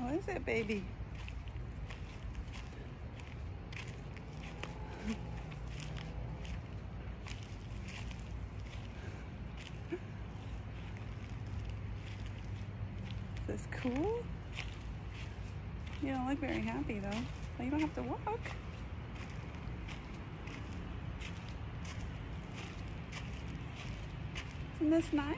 What is it, baby? Is this cool? You don't look very happy though. Well, you don't have to walk. Isn't this nice?